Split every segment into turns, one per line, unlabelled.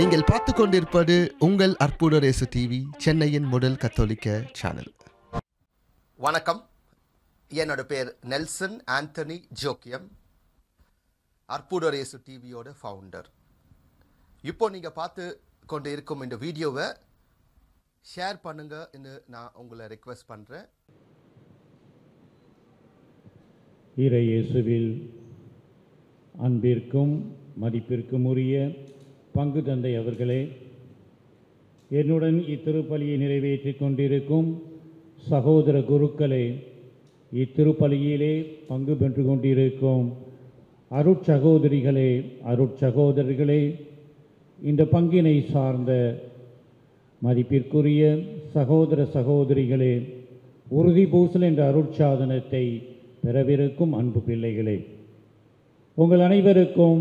நீங்கள் பார்த்து கொண்டிருப்பது உங்கள் அற்புத ரேசு டிவி சென்னையின் முதல் கத்தோலிக்க சேனல்
வணக்கம். என்னோட பேர் நெல்சன் ஆண்டனி ஜோக்கியம் அற்புதரேசு டிவியோட ஃபவுண்டர் இப்போ நீங்கள் பார்த்து கொண்டு இருக்கும் இந்த வீடியோவை ஷேர் பண்ணுங்கன்னு நான் உங்களை ரெக்வெஸ்ட் பண்ணுறேன்
இறை இயேசுவில் அன்பிற்கும் மதிப்பிற்கும் உரிய பங்கு தந்தை அவர்களே என்னுடன் இத்திருப்பலியை நிறைவேற்றிக் கொண்டிருக்கும் சகோதர குருக்களே இத்திருப்பலியிலே பங்கு பெற்று கொண்டிருக்கும் அருட்சகோதரிகளே அருட்சகோதரர்களே இந்த பங்கினை சார்ந்த மதிப்பிற்குரிய சகோதர சகோதரிகளே உறுதி பூசல் என்ற அருட்சாதனத்தை பெறவிருக்கும் அன்பு பிள்ளைகளே உங்கள் அனைவருக்கும்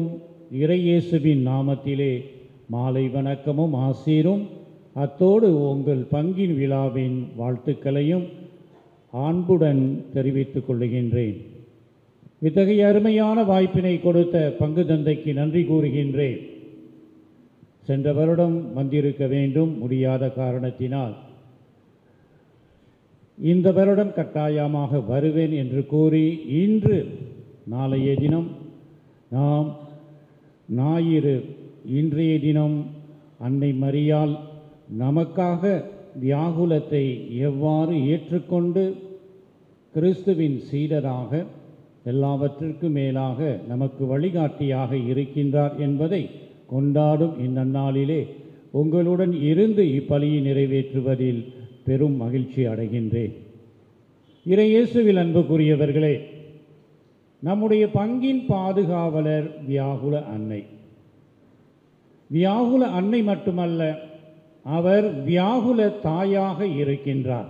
இறையேசுவின் நாமத்திலே மாலை வணக்கமும் ஆசீரும். அத்தோடு உங்கள் பங்கின் விழாவின் வாழ்த்துக்களையும் அன்புடன் தெரிவித்துக் கொள்ளுகின்றேன் இத்தகைய அருமையான வாய்ப்பினை கொடுத்த பங்கு தந்தைக்கு நன்றி கூறுகின்றேன். சென்ற வருடம் வந்திருக்க வேண்டும் முடியாத காரணத்தினால். இந்த வருடம் கட்டாயமாக வருவேன் என்று கூறி இன்று நாளைய தினம் நாம் ஞாயிறு இன்றைய தினம் அன்னை மரியால் நமக்காக வியாகுலத்தை எவ்வாறு ஏற்றுக்கொண்டு கிறிஸ்துவின் சீடராக எல்லாவற்றிற்கும் மேலாக நமக்கு வழிகாட்டியாக இருக்கின்றார் என்பதை கொண்டாடும் இந்நன்னாளிலே உங்களுடன் இருந்து இப்பலியை நிறைவேற்றுவதில் பெரும் மகிழ்ச்சி அடைகின்றேன். இறையேசுவில் அன்புக்குரியவர்களே நம்முடைய பங்கின் பாதுகாவலர் வியாகுல அன்னை. வியாகுல அன்னை மட்டுமல்ல அவர் வியாகுல தாயாக இருக்கின்றார்.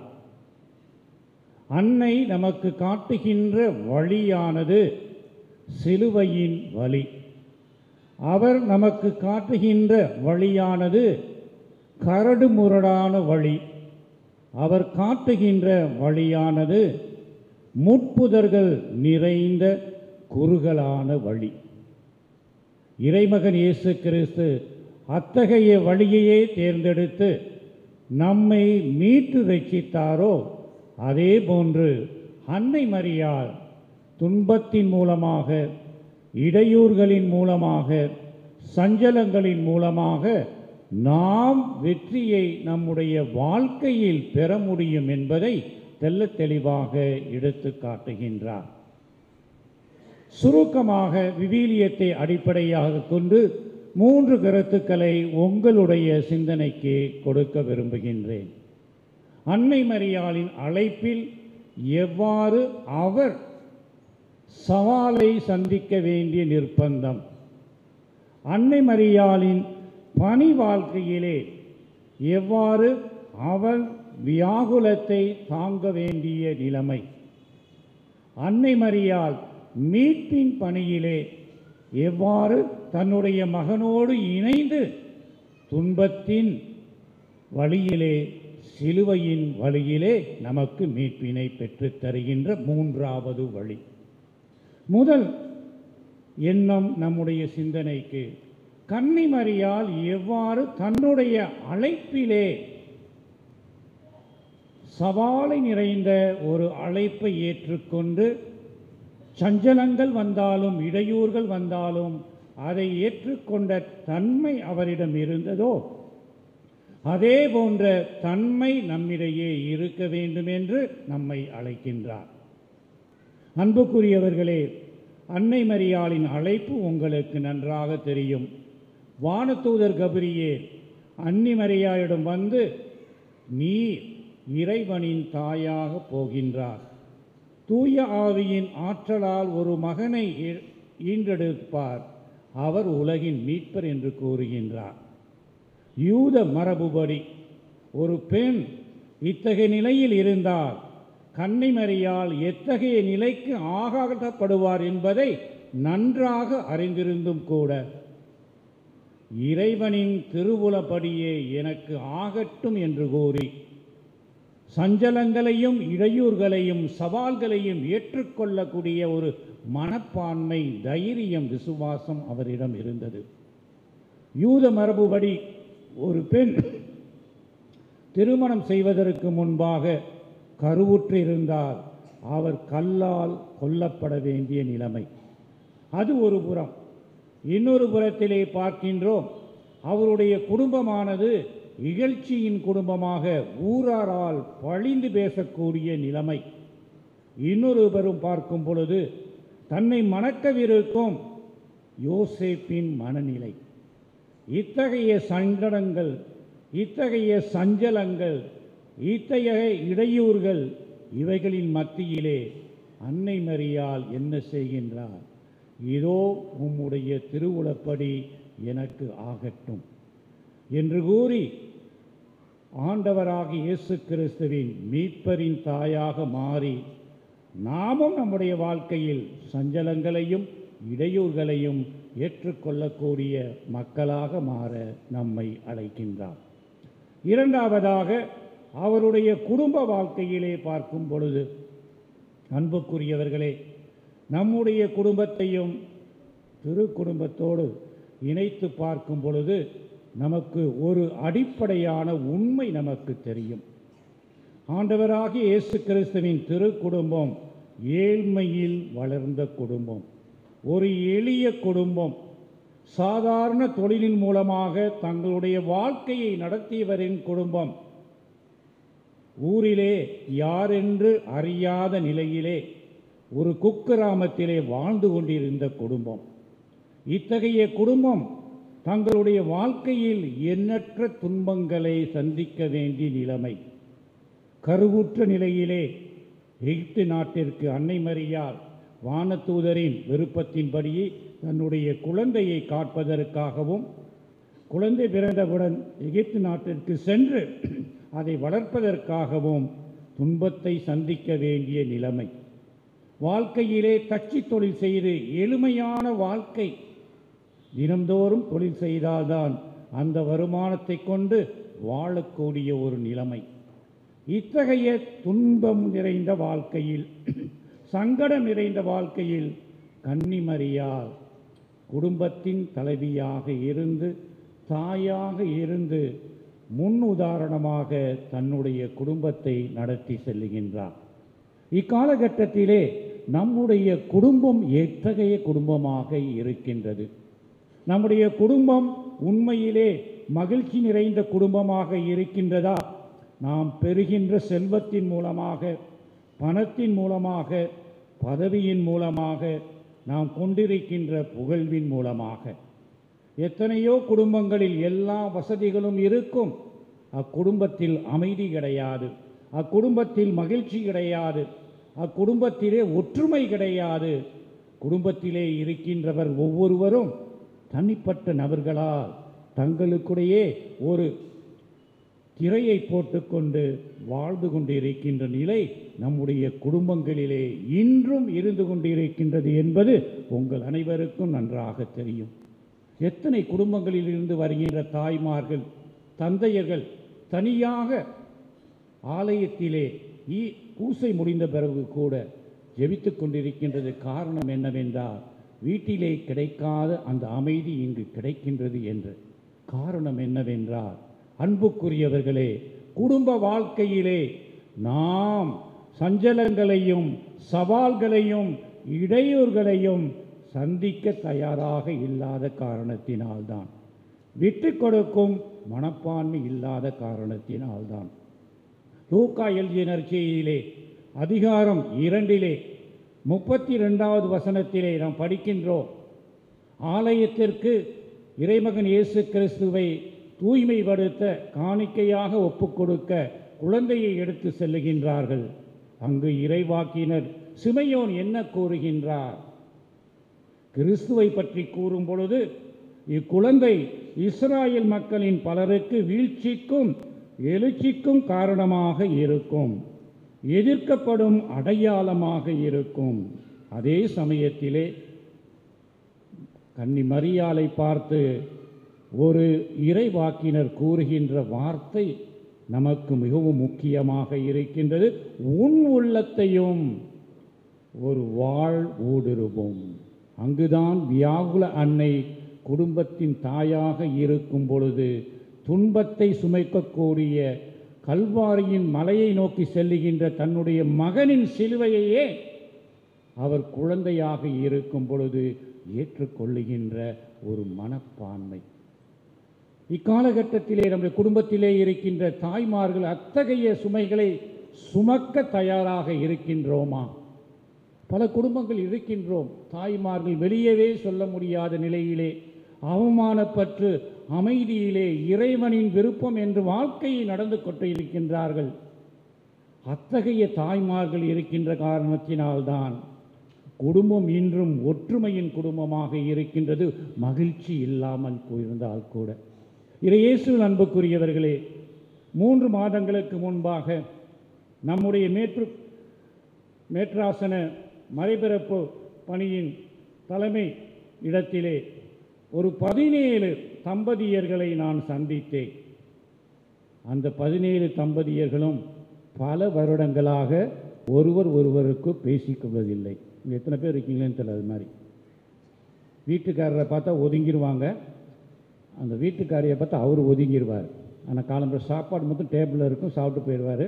அன்னை நமக்கு காட்டுகின்ற வழியானது சிலுவையின் வழி. அவர் நமக்கு காட்டுகின்ற வழியானது கரடு முரடான வழி. அவர் காட்டுகின்ற வழியானது முட்புதர்கள் நிறைந்த குறுகலான வழி. இறைமகன் இயேசு கிறிஸ்து அத்தகைய வழியையே தேர்ந்தெடுத்து நம்மை மீட்டு ரட்சித்தாரோ அதே போன்று அன்னை மரியாள் துன்பத்தின் மூலமாக இடையூறுகளின் மூலமாக சஞ்சலங்களின் மூலமாக நாம் வெற்றியை நம்முடைய வாழ்க்கையில் பெற முடியும் என்பதை தெல்ல தெளிவாக எடுத்து காட்டுகின்றார். சுருக்கமாக விவிலியத்தை அடிப்படையாக கொண்டு மூன்று கருத்துக்களை உங்களுடைய சிந்தனைக்கு கொடுக்க விரும்புகின்றேன். அன்னை மரியாளின் அழைப்பில் எவ்வாறு அவர் சவாலை சந்திக்க வேண்டிய நிர்பந்தம்? அன்னை மரியாளின் பணி வாழ்க்கையிலே எவ்வாறு அவள் வியாகுலத்தை தாங்க வேண்டிய நிலைமை. அன்னை மரியால் மீட்பின் பணியிலே எவ்வாறு தன்னுடைய மகனோடு இணைந்து துன்பத்தின் வழியிலே சிலுவையின் வழியிலே நமக்கு மீட்பினை பெற்றுத் தருகின்ற மூன்றாவது வழி. முதல் எண்ணம் நம்முடைய சிந்தனைக்கு கன்னிமரியால் எவ்வாறு தன்னுடைய அழைப்பிலே சவாலை நிறைந்த ஒரு அழைப்பை ஏற்றுக்கொண்டு சஞ்சலங்கள் வந்தாலும் இடையூறுகள் வந்தாலும் அதை ஏற்றுக்கொண்ட தன்மை அவரிடம் இருந்ததோ அதே போன்ற தன்மை நம்மிடையே இருக்க வேண்டும் என்று நம்மை அழைக்கின்றார். அன்புக்குரியவர்களே அன்னை மரியாளின் அழைப்பு உங்களுக்கு நன்றாக தெரியும். வானதூதர் கபிரியே அன்னி மரியாளிடம் வந்து நீ இறைவனின் தாயாக போகின்றார். தூய ஆவியின் ஆற்றலால் ஒரு மகனை ஈன்றெடுப்பார். அவர் உலகின் மீட்பர் என்று கூறுகின்றார். யூத மரபுபடி ஒரு பெண் இத்தகைய நிலையில் இருந்தால் கன்னிமரியால் எத்தகைய நிலைக்கு ஆகாட்டப்படுவார் என்பதை நன்றாக அறிந்திருந்தும் கூட இறைவனின் திருவுலப்படியே எனக்கு ஆகட்டும் என்று கூறி சஞ்சலங்களையும் இடையூறுகளையும் சவால்களையும் ஏற்றுக்கொள்ளக்கூடிய ஒரு மனப்பான்மை தைரியம் விசுவாசம் அவரிடம் இருந்தது. யூத மரபுபடி ஒரு பெண் திருமணம் செய்வதற்கு முன்பாக கருவுற்று இருந்தால் அவர் கல்லால் கொல்லப்பட வேண்டிய நிலைமை. அது ஒரு புறம். இன்னொரு புறத்திலே பார்க்கின்றோம் அவருடைய குடும்பமானது இகழ்ச்சியின் குடும்பமாக ஊராரால் பழிந்து பேசக்கூடிய நிலைமை. இன்னொரு பார்க்கும் பொழுது தன்னை மணக்கவிருக்கும் யோசேப்பின் மனநிலை. இத்தகைய சங்கடங்கள் இத்தகைய சஞ்சலங்கள் இத்தகைய இடையூறுகள் இவைகளின் மத்தியிலே அன்னை மரியால் என்ன செய்கின்றார்? இதோ உம்முடைய திருவுளப்படி எனக்கு ஆகட்டும் என்று கூறி ஆண்டவராக இயேசு கிறிஸ்துவின் மீட்பரின் தாயாக மாறி நாமும் நம்முடைய வாழ்க்கையில் சஞ்சலங்களையும் இடையூறுகளையும் ஏற்றுக்கொள்ளக்கூடிய மக்களாக மாற நம்மை அழைக்கின்றார். இரண்டாவதாக அவருடைய குடும்ப வாழ்க்கையிலே பார்க்கும் பொழுது அன்புக்குரியவர்களே நம்முடைய குடும்பத்தையும் திரு குடும்பத்தோடு இணைத்து பார்க்கும் பொழுது நமக்கு ஒரு அடிப்படையான உண்மை நமக்கு தெரியும். ஆண்டவராகிய இயேசு கிறிஸ்துவின் திரு குடும்பம் ஏழ்மையில் வளர்ந்த குடும்பம். ஒரு எளிய குடும்பம். சாதாரண தொழிலின் மூலமாக தங்களுடைய வாழ்க்கையை நடத்தியவரின் குடும்பம். ஊரிலே யாரென்று அறியாத நிலையிலே ஒரு குக்கிராமத்திலே வாழ்ந்து கொண்டிருந்த குடும்பம். இத்தகைய குடும்பம் தங்களுடைய வாழ்க்கையில் எண்ணற்ற துன்பங்களை சந்திக்க வேண்டிய நிலைமை. கருவுற்ற நிலையிலே எகிப்து நாட்டிற்கு அன்னை மரியாள் வானத்தூதரின் விருப்பத்தின்படியே தன்னுடைய குழந்தையை காட்பதற்காகவும் குழந்தை பிறந்தவுடன் எகிப்து நாட்டிற்கு சென்று அதை வளர்ப்பதற்காகவும் துன்பத்தை சந்திக்க வேண்டிய நிலைமை. வாழ்க்கையிலே தச்சு தொழில் செய்து எளிமையான வாழ்க்கை தினந்தோறும் தொழில் செய்தால்தான் அந்த வருமானத்தை கொண்டு வாழக்கூடிய ஒரு நிலைமை. இத்தகைய துன்பம் நிறைந்த வாழ்க்கையில் சங்கடம் நிறைந்த வாழ்க்கையில் கன்னிமரியால் குடும்பத்தின் தலைவியாக இருந்து தாயாக இருந்து முன் உதாரணமாக தன்னுடைய குடும்பத்தை நடத்தி செல்லுகின்றார். இக்காலகட்டத்திலே நம்முடைய குடும்பம் எத்தகைய குடும்பமாக இருக்கின்றது? நம்முடைய குடும்பம் உண்மையிலே மகிழ்ச்சி நிறைந்த குடும்பமாக இருக்கின்றதா? நாம் பெறுகின்ற செல்வத்தின் மூலமாக பணத்தின் மூலமாக பதவியின் மூலமாக நாம் கொண்டிருக்கின்ற புகழ்வின் மூலமாக. எத்தனையோ குடும்பங்களில் எல்லா வசதிகளும் இருக்கும். அக்குடும்பத்தில் அமைதி கிடையாது. அக்குடும்பத்தில் மகிழ்ச்சி கிடையாது. அக்குடும்பத்திலே ஒற்றுமை கிடையாது. குடும்பத்திலே இருக்கின்றவர் ஒவ்வொருவரும் தனிப்பட்ட நபர்களால் தங்களுக்குடையே ஒரு திரையை போட்டுக்கொண்டு வாழ்ந்து கொண்டிருக்கின்ற நிலை நம்முடைய குடும்பங்களிலே இன்றும் இருந்து கொண்டிருக்கின்றது என்பது உங்கள் அனைவருக்கும் நன்றாக தெரியும். எத்தனை குடும்பங்களில் இருந்து வருகின்ற தாய்மார்கள் தந்தையர்கள் தனியாக ஆலயத்திலே ஈ பூசை முடிந்த பிறகு கூட ஜெபித்து கொண்டிருக்கின்றது காரணம் என்னவென்றால் வீட்டிலே கிடைக்காத அந்த அமைதி இங்கு கிடைக்கின்றது என்று. காரணம் என்னவென்றால் அன்புக்குரியவர்களே குடும்ப வாழ்க்கையிலே நாம் சஞ்சலங்களையும் சவால்களையும் இடையூறுகளையும் சந்திக்க தயாராக இல்லாத காரணத்தினால்தான். விட்டு கொடுக்கும் மனப்பான்மை இல்லாத காரணத்தினால்தான். லூக்கா எழுதிய நற்செய்தியிலே அதிகாரம் இரண்டிலே முப்பத்தி ரெண்டாவது வசனத்திலே நாம் படிக்கின்றோம் ஆலயத்திற்கு இறைமகன் இயேசு கிறிஸ்துவை தூய்மைப்படுத்த காணிக்கையாக ஒப்புக்கொடுக்க குழந்தையை எடுத்து செல்லுகின்றார்கள். அங்கு இறைவாக்கினர் சிமையோன் என்ன கூறுகின்றார்? கிறிஸ்துவை பற்றி கூறும் பொழுது இக்குழந்தை இஸ்ராயல் மக்களின் பலருக்கு வீழ்ச்சிக்கும் எழுச்சிக்கும் காரணமாக இருக்கும். எதிர்க்கப்படும் அடையாளமாக இருக்கும். அதே சமயத்திலே கன்னி மரியாலை பார்த்து ஒரு இறைவாக்கினர் கூறுகின்ற வார்த்தை நமக்கு மிகவும் முக்கியமாக இருக்கின்றது. உன் உள்ளத்தையும் ஒரு வாழ் ஊடுருவும். அங்குதான் வியாகுல அன்னை குடும்பத்தின் தாயாக இருக்கும் பொழுது துன்பத்தை சுமைக்கக்கூடிய கல்வாரியின் மலையை நோக்கி செல்லுகின்ற தன்னுடைய மகனின் சிலுவையையே அவர் குழந்தையாக இருக்கும் பொழுது ஏற்றுக்கொள்ளுகின்ற ஒரு மனப்பான்மை. இக்காலகட்டத்திலே நம்முடைய குடும்பத்திலே இருக்கின்ற தாய்மார்கள் அத்தகைய சுமைகளை சுமக்க தயாராக இருக்கின்றோமா? பல குடும்பங்கள் இருக்கின்றோம். தாய்மார்கள் வெளியவே சொல்ல முடியாத நிலையிலே அவமானப்பற்று அமைதியிலே இறைவனின் விருப்பம் என்று வாழ்க்கையை நடந்து கொண்டு இருக்கின்றார்கள் அத்தகைய தாய்மார்கள் இருக்கின்ற காரணத்தினால்தான் குடும்பம் இன்றும் ஒற்றுமையின் குடும்பமாக இருக்கின்றது. மகிழ்ச்சி இல்லாமல் போயிருந்தால் கூட. இறையேசு அன்புக்குரியவர்களே மூன்று மாதங்களுக்கு முன்பாக நம்முடைய மேற்று மேற்றாசன மறைபிறப்பு பணியின் தலைமை இடத்திலே ஒரு பதினேழு தம்பதியர்களை நான் சந்தித்தேன். அந்த பதினேழு தம்பதியர்களும் பல வருடங்களாக ஒருவர் ஒருவருக்கு பேசிக்கொள்வதில்லை இங்க எத்தனை பேர் இருக்கீங்களேன்னு தெரியல அது மாதிரி. வீட்டுக்காரரை பார்த்தா ஒதுங்கிடுவாங்க அந்த வீட்டுக்காரியை பார்த்தா அவர் ஒதுங்கிடுவார் ஆனால் காலம்பர சாப்பாடு மட்டும் டேபிளில் இருக்கும் சாப்பிட்டு போயிடுவார்.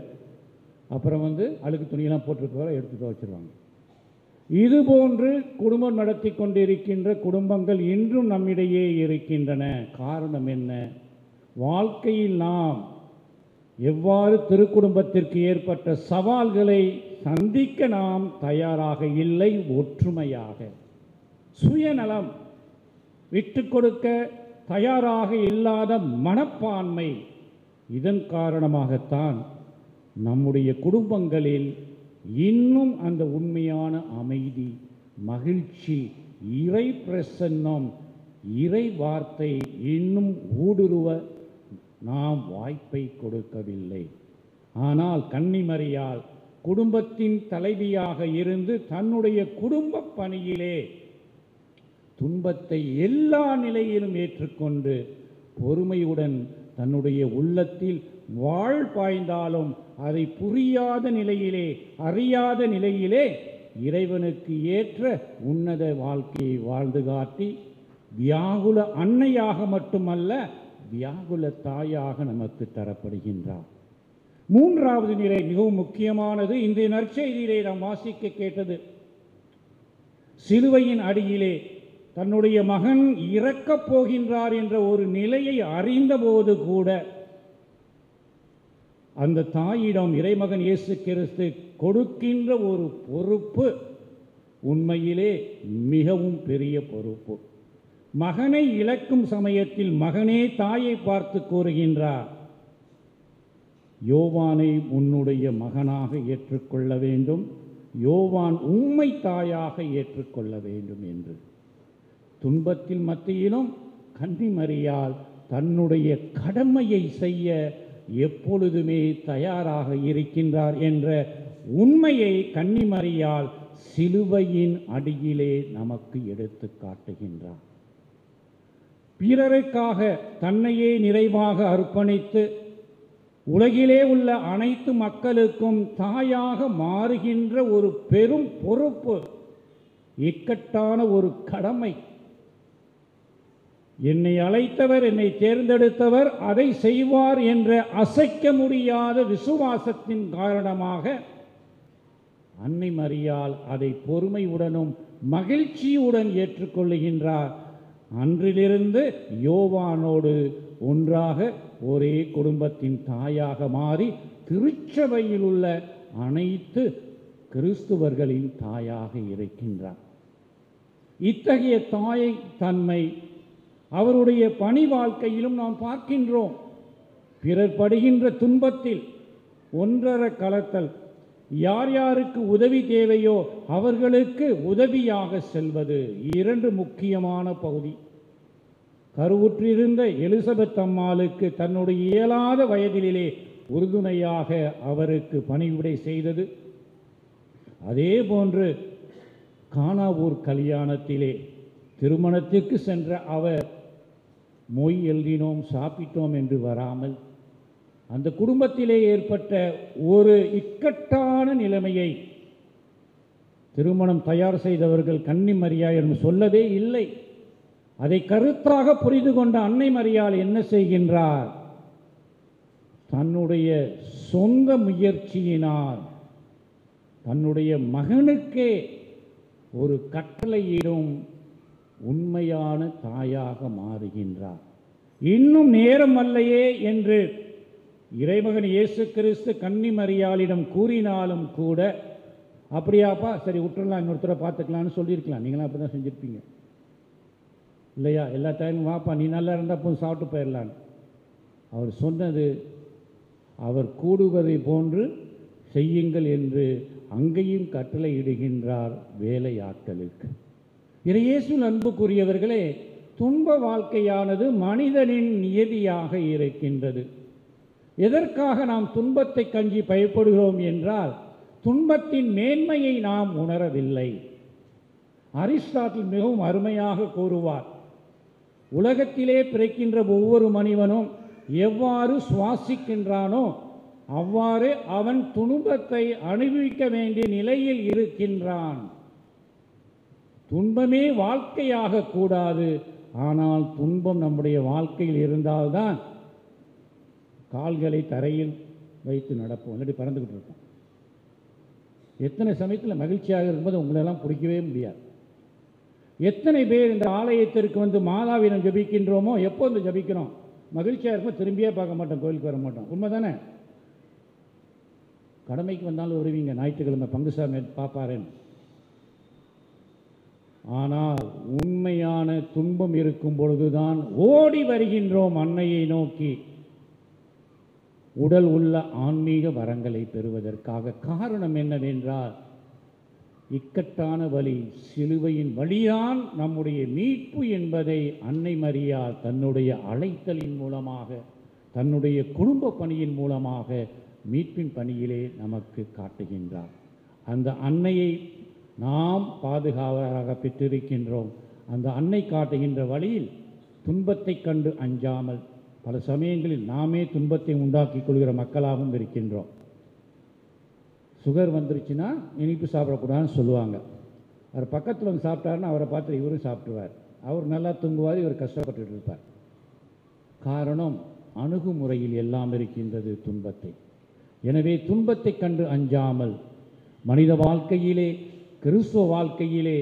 அப்புறம் வந்து அழுக்கு துணியெல்லாம் போட்டுருக்கவரை எடுத்து துவைச்சிருவாங்க. இதுபோன்று குடும்பம் நடத்தி கொண்டிருக்கின்ற குடும்பங்கள் இன்றும் நம்மிடையே இருக்கின்றன. காரணம் என்ன? வாழ்க்கையில் நாம் எவ்வாறு திருக்குடும்பத்திற்கு ஏற்பட்ட சவால்களை சந்திக்க நாம் தயாராக இல்லை? ஒற்றுமையாக. சுயநலம் விட்டு கொடுக்க தயாராக இல்லாத மனப்பான்மை இதன் காரணமாகத்தான் நம்முடைய குடும்பங்களில் இன்னும் அந்த உண்மையான அமைதி மகிழ்ச்சி இறை பிரசன்னம் இறை வார்த்தை இன்னும் ஊடுருவ நாம் வாய்ப்பை கொடுக்கவில்லை. ஆனால் கன்னிமரியால் குடும்பத்தின் தலைவியாக இருந்து தன்னுடைய குடும்ப பணியிலே துன்பத்தை எல்லா நிலையிலும் ஏற்றுக்கொண்டு பொறுமையுடன் தன்னுடைய உள்ளத்தில் வாழ் பாய்ந்தாலும் அதை புரியாத நிலையிலே அறியாத நிலையிலே இறைவனுக்கு ஏற்ற உன்னத வாழ்க்கையை வாழ்ந்து காட்டி வியாகுல அன்னையாக மட்டுமல்ல வியாகுல தாயாக நமக்கு தரப்படுகின்றார். மூன்றாவது நிலை மிகவும் முக்கியமானது. இன்றைய நற்செய்தியிலே நாம் வாசிக்க கேட்டது சிலுவையின் அடியிலே தன்னுடைய மகன் இறக்கப் போகின்றார் என்ற ஒரு நிலையை அறிந்தபோது கூட அந்த தாயிடம் இறைமகன் இயேசு கிறிஸ்து கொடுக்கின்ற ஒரு பொறுப்பு உண்மையிலே மிகவும் பெரிய பொறுப்பு. மகனை இழக்கும் சமயத்தில் மகனே தாயை பார்த்து கூறுகின்றார் யோவானை உன்னுடைய மகனாக ஏற்றுக்கொள்ள வேண்டும். யோவான் உம்மை தாயாக ஏற்றுக்கொள்ள வேண்டும் என்று. துன்பத்தில் மத்தியிலும் கன்னிமறியால் தன்னுடைய கடமையை செய்ய எப்பொழுதுமே தயாராக இருக்கின்றார் என்ற உண்மையை கன்னிமரியால் சிலுவையின் அடியிலே நமக்கு எடுத்து காட்டுகின்றார். பிறருக்காக தன்னையே நிறைவாக அர்ப்பணித்து உலகிலே உள்ள அனைத்து மக்களுக்கும் தாயாக மாறுகின்ற ஒரு பெரும் பொறுப்பு இக்கட்டான ஒரு கடமை. என்னை அழைத்தவர் என்னை தேர்ந்தெடுத்தவர் அதை செய்வார் என்ற அசைக்க முடியாத விசுவாசத்தின் காரணமாக அன்னை மரியால் அதை பொறுமையுடனும் மகிழ்ச்சியுடன் ஏற்றுக்கொள்ளுகின்றார். அன்றிலிருந்து யோவானோடு ஒன்றாக ஒரே குடும்பத்தின் தாயாக மாறி திருச்சபையில் உள்ள அனைத்து கிறிஸ்துவர்களின் தாயாக இருக்கின்றார். இத்தகைய தாயை தன்மை அவருடைய பணி வாழ்க்கையிலும் நாம் பார்க்கின்றோம். பிறர் படுகின்ற துன்பத்தில் ஒன்றர கலத்தல். யார் யாருக்கு உதவி தேவையோ அவர்களுக்கு உதவியாக செல்வது. இரண்டு முக்கியமான பகுதி. கருவுற்றிருந்த எலிசபெத் அம்மாளுக்கு தன்னுடைய இயலாத வயதிலே உறுதுணையாக அவருக்கு பணிவிடை செய்தது. அதே போன்று கானாவூர் கல்யாணத்திலே திருமணத்திற்கு சென்ற அவர் மொய் எழுதினோம் சாப்பிட்டோம் என்று வராமல் அந்த குடும்பத்திலே ஏற்பட்ட ஒரு இக்கட்டான நிலைமையை திருமணம் தயார் செய்தவர்கள் கன்னி மரியா என்று சொல்லவே இல்லை. அதை கருத்தாக புரிந்து கொண்ட அன்னை மரியாள் என்ன செய்கின்றார்? தன்னுடைய சொந்த முயற்சியினால் தன்னுடைய மகனுக்கே ஒரு கட்டளையிடும் உண்மையான தாயாக மாறுகின்றார். இன்னும் நேரம் அல்லையே என்று இறைமகன் இயேசு கிறிஸ்து கன்னிமரியாளிடம் கூறினாலும் கூட அப்படியாப்பா சரி விட்டுடலாம் இன்னொருத்தரை பார்த்துக்கலான்னு சொல்லியிருக்கலாம். நீங்களாம் அப்படி தான் செஞ்சுருப்பீங்க. இல்லையா எல்லா டைமும் வாப்பா நீ நல்லா இருந்தால் போய் சாப்பிட்டு போயிடலான்னு அவர் சொன்னது அவர் கூடுவதை போன்று செய்யுங்கள் என்று அங்கேயும் கட்டளையிடுகின்றார் வேலையாட்களுக்கு. இறையேசு அன்புக்குரியவர்களே துன்ப வாழ்க்கையானது மனிதனின் நியதியாக இருக்கின்றது. எதற்காக நாம் துன்பத்தை கஞ்சி பயப்படுகிறோம் என்றால் துன்பத்தின் மேன்மையை நாம் உணரவில்லை. அரிஸ்டாட்டில் மிகவும் அருமையாக கூறுவார் உலகத்திலே பிறக்கின்ற ஒவ்வொரு மனிதனும் எவ்வாறு சுவாசிக்கின்றானோ அவ்வாறு அவன் துன்பத்தை அனுபவிக்க வேண்டிய நிலையில் இருக்கின்றான். துன்பமே வாழ்க்கையாக கூடாது. ஆனால் துன்பம் நம்முடைய வாழ்க்கையில் இருந்தால்தான் கால்களை தரையில் வைத்து நடப்போம். இல்லாட்டி பறந்துக்கிட்டு இருப்போம். எத்தனை சமயத்தில் மகிழ்ச்சியாக இருக்கும்போது உங்களெல்லாம் பிடிக்கவே முடியாது. எத்தனை பேர் இந்த ஆலயத்திற்கு வந்து மாதாவிடம் ஜபிக்கின்றோமோ எப்போ வந்து ஜபிக்கிறோம்? மகிழ்ச்சியாக இருக்கும் திரும்பியே பார்க்க மாட்டோம் கோயிலுக்கு வர மாட்டோம். உண்மை தானே கடமைக்கு வந்தாலும் வருவீங்க ஞாயிற்றுக்கிழமை பங்குசாமி பார்ப்பாரேன்னு ஆனால் உண்மையான துன்பம் இருக்கும் பொழுதுதான் ஓடி வருகின்றோம் அன்னையை நோக்கி. உடல் உள்ள ஆன்மீக வரங்களை பெறுவதற்காக காரணம் என்னவென்றால் இக்கட்டான வழி சிலுவையின் வழிதான் நம்முடைய மீட்பு என்பதை அன்னை மரியா தன்னுடைய அழைத்தலின் மூலமாக தன்னுடைய குடும்ப பணியின் மூலமாக மீட்பின் பணியிலே நமக்கு காட்டுகின்றார். அந்த அன்னையை நாம் பாதுகாவலராக பெற்றிருக்கின்றோம். அந்த அன்னை காட்டுகின்ற வழியில் துன்பத்தை கண்டு அஞ்சாமல் பல சமயங்களில் நாமே துன்பத்தை உண்டாக்கிக் கொள்கிற மக்களாகவும் இருக்கின்றோம். சுகர் வந்துருச்சுன்னா இனிப்பு சாப்பிடக்கூடாதுன்னு சொல்லுவாங்க. அவர் பக்கத்தில் வந்து சாப்பிட்டாருன்னா அவரை பார்த்து இவரும் சாப்பிடுவார் அவர் நல்லா தூங்குவார் இவர் கஷ்டப்பட்டுட்டு இருப்பார். காரணம் அணுகுமுறையில் எல்லாம் இருக்கின்றது துன்பத்தை. எனவே துன்பத்தை கண்டு அஞ்சாமல் மனித வாழ்க்கையிலே கிறிஸ்துவ வாழ்க்கையிலே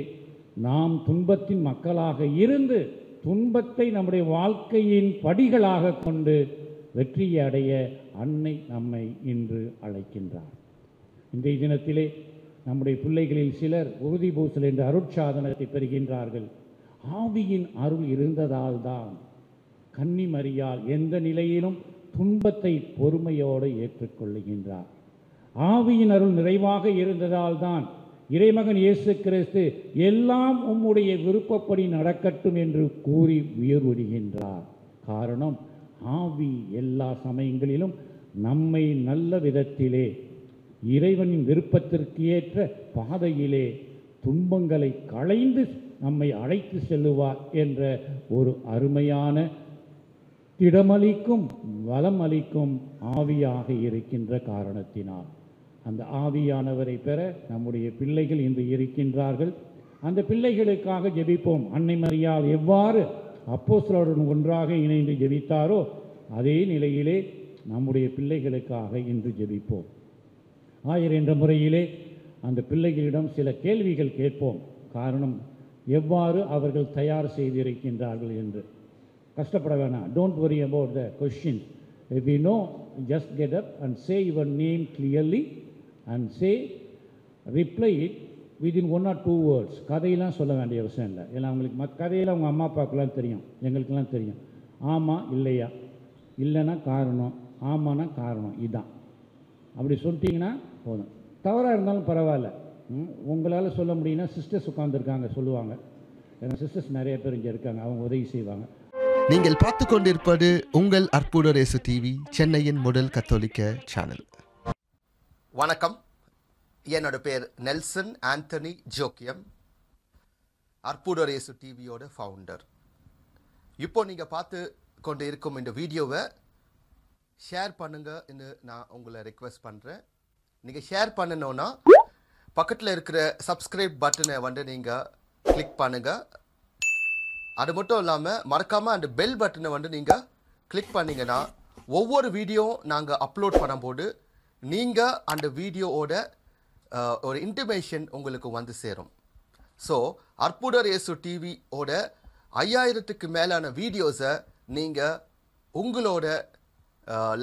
நாம் துன்பத்தின் மக்களாக இருந்து துன்பத்தை நம்முடைய வாழ்க்கையின் படிகளாக கொண்டு வெற்றியை அடைய அன்னை நம்மை இன்று அழைக்கின்றார். இன்றைய தினத்திலே நம்முடைய பிள்ளைகளில் சிலர் உறுதி பூசல் என்ற அருட்சாதனத்தை பெறுகின்றார்கள். ஆவியின் அருள் இருந்ததால் தான் கன்னிமரியால் எந்த நிலையிலும் துன்பத்தை பொறுமையோடு ஏற்றுக்கொள்ளுகின்றார். ஆவியின் அருள் நிறைவாக இருந்ததால் தான் இறைமகன் இயேசு கிறிஸ்து எல்லாம் உம்முடைய விருப்பப்படி நடக்கட்டும் என்று கூறி உயர்வுடுகின்றார். காரணம் ஆவி எல்லா சமயங்களிலும் நம்மை நல்ல விதத்திலே இறைவனின் விருப்பத்திற்கு ஏற்ற பாதையிலே துன்பங்களை களைந்து நம்மை அழைத்து செல்லுவார் என்ற ஒரு அருமையான திடமளிக்கும் வளம் அளிக்கும் ஆவியாக இருக்கின்ற காரணத்தினால். அந்த ஆவியானவரை பெற நம்முடைய பிள்ளைகள் இன்று இருக்கின்றார்கள். அந்த பிள்ளைகளுக்காக ஜெபிப்போம். அன்னை மரியால் எவ்வாறு அப்போஸ்தலருடன் ஒன்றாக இணைந்து ஜெபித்தாரோ அதே நிலையிலே நம்முடைய பிள்ளைகளுக்காக இன்று ஜெபிப்போம். ஆயர் என்ற முறையிலே அந்த பிள்ளைகளிடம் சில கேள்விகள் கேட்போம். காரணம் எவ்வாறு அவர்கள் தயார் செய்திருக்கின்றார்கள் என்று. கஷ்டப்பட வேணாம். Don't worry about the question if you know just get up and say your name clearly and say reply it within one or two words கதையெல்லாம் சொல்ல வேண்டிய அவசியம் இல்லை. ஏன்னா அவங்களுக்கு மத் கதையில் அவங்க அம்மா அப்பாவுக்குலாம் தெரியும். எங்களுக்கெல்லாம் தெரியும். ஆமாம் இல்லையா? இல்லைன்னா காரணம். ஆமான்னா காரணம். இதான். அப்படி சொல்லிட்டீங்கன்னா போதும். தவறாக இருந்தாலும் பரவாயில்ல. ம், உங்களால் சொல்ல முடியும்னா சிஸ்டர்ஸ் உட்காந்துருக்காங்க சொல்லுவாங்க. ஏன்னா சிஸ்டர்ஸ் நிறைய பேர் இங்கே இருக்காங்க. அவங்க உதவி செய்வாங்க.
நீங்கள் பார்த்து கொண்டிருப்பது உங்கள் அற்புத ரேசு டிவி சென்னையின் முதல் கத்தோலிக்க சேனல்
வணக்கம். என்னோட பேர் நெல்சன் ஆண்டனி ஜோக்கியம். அற்புடரேசு டிவியோட ஃபவுண்டர் இப்போ நீங்கள் பார்த்து கொண்டு இருக்கும் இந்த வீடியோவை ஷேர் பண்ணுங்கன்னு நான் உங்களை ரெக்வெஸ்ட் பண்ணுறேன் நீங்கள் ஷேர் பண்ணணுன்னா பக்கத்தில் இருக்கிற சப்ஸ்கிரைப் பட்டனை வந்து நீங்கள் கிளிக் பண்ணுங்கள் அது மட்டும் இல்லாமல் மறக்காமல் அந்த பெல் பட்டனை வந்து நீங்கள் கிளிக் பண்ணிங்கன்னா ஒவ்வொரு வீடியோ நாங்கள் அப்லோட் பண்ணும்போது நீங்கள் அந்த வீடியோவோட ஒரு இன்டிமேஷன் உங்களுக்கு வந்து சேரும். ஸோ அற்புதர் இயேசு டிவியோட ஐயாயிரத்துக்கு மேலான வீடியோஸை நீங்கள் உங்களோட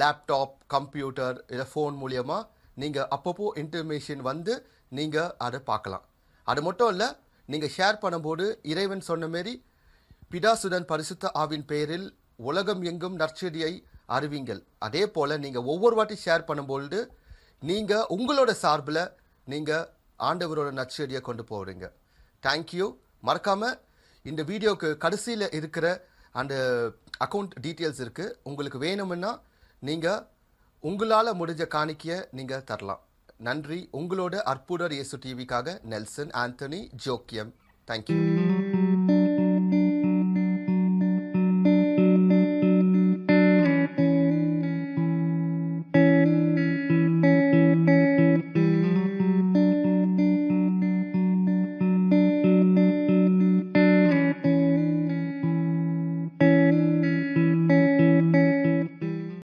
லேப்டாப் கம்ப்யூட்டர் இல்லை ஃபோன் மூலியமாக நீங்கள் அப்பப்போ இன்டர்மேஷன் வந்து நீங்கள் அதை பார்க்கலாம். அது மட்டும் இல்லை நீங்கள் ஷேர் பண்ணும்போது இறைவன் சொன்ன மாரி பிதாசுடன் பரிசுத்த ஆவின் பெயரில் உலகம் எங்கும் நற்செடியை அறிவிங்கள். அதே போல் நீங்கள் ஒவ்வொரு வாட்டி ஷேர் பண்ணும்பொழுது நீங்கள் உங்களோட சார்பில் நீங்கள் ஆண்டவரோட நற்செடியை கொண்டு போகிறீங்க தேங்க்யூ மறக்காமல் இந்த வீடியோக்கு கடைசியில் இருக்கிற அந்த அக்கௌண்ட் டீட்டெயில்ஸ் இருக்குது உங்களுக்கு வேணும்னா நீங்கள் உங்களால் முடிஞ்ச காணிக்கையை நீங்கள் தரலாம். நன்றி. உங்களோட அற்புதர் இயேசு டிவிக்காக Nelson Antony Joachim. Thank you